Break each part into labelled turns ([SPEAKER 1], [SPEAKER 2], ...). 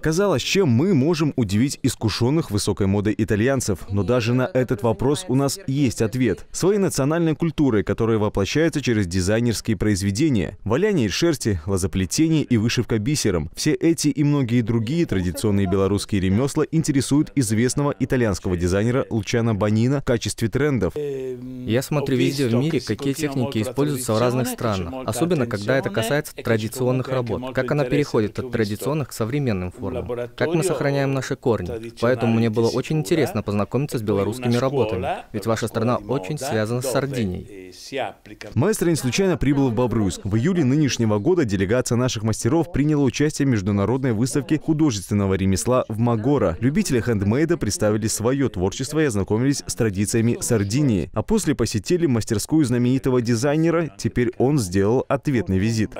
[SPEAKER 1] Казалось, чем мы можем удивить искушенных высокой модой итальянцев, но даже на этот вопрос у нас есть ответ. Своей национальной культурой, которая воплощается через дизайнерские произведения, валяние шерсти, лозоплетение и вышивка бисером. Все эти и многие другие традиционные белорусские ремесла интересуют известного итальянского дизайнера Лучана Банина в качестве трендов.
[SPEAKER 2] Я смотрю везде в мире, какие техники используются в разных странах, особенно когда это касается традиционных работ, как она переходит от традиционных к современным формам как мы сохраняем наши корни. Поэтому мне было очень интересно познакомиться с белорусскими работами, ведь ваша страна очень связана с Сардинией.
[SPEAKER 1] Маэстро не случайно прибыл в Бобруйск. В июле нынешнего года делегация наших мастеров приняла участие в международной выставке художественного ремесла в Магора. Любители хендмейда представили свое творчество и ознакомились с традициями Сардинии. А после посетили мастерскую знаменитого дизайнера. Теперь он сделал ответный визит.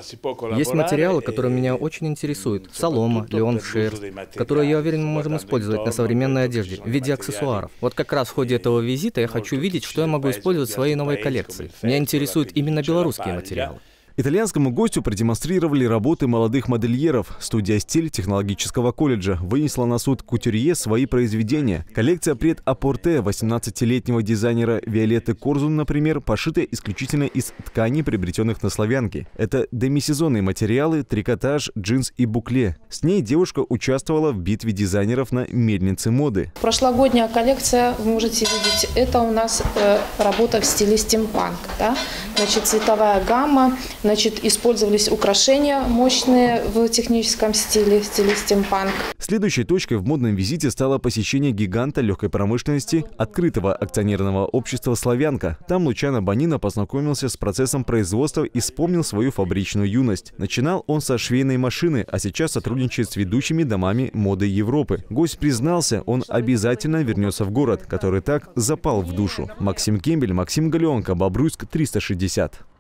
[SPEAKER 2] Есть материалы, которые меня очень интересуют. Солома, леон в шерсть, которые, я уверен, мы можем использовать на современной одежде в виде аксессуаров. Вот как раз в ходе этого визита я хочу видеть, что я могу использовать в своей новой коллекции. Меня интересуют именно белорусские материалы.
[SPEAKER 1] Итальянскому гостю продемонстрировали работы молодых модельеров. Студия «Стиль» технологического колледжа вынесла на суд кутюрье свои произведения. Коллекция пред-апорте 18-летнего дизайнера Виолетты Корзун, например, пошита исключительно из тканей, приобретенных на славянке. Это демисезонные материалы, трикотаж, джинс и букле. С ней девушка участвовала в битве дизайнеров на мельнице моды.
[SPEAKER 3] Прошлогодняя коллекция, вы можете видеть, это у нас э, работа в стиле стимпанк. Да? Значит, цветовая гамма, Значит, использовались украшения мощные в техническом стиле, в стиле стимпанк.
[SPEAKER 1] Следующей точкой в модном визите стало посещение гиганта легкой промышленности открытого акционерного общества «Славянка». Там Лучано Банина познакомился с процессом производства и вспомнил свою фабричную юность. Начинал он со швейной машины, а сейчас сотрудничает с ведущими домами моды Европы. Гость признался, он обязательно вернется в город, который так запал в душу. Максим Кембель, Максим Галеонко, Бобруйск, 360.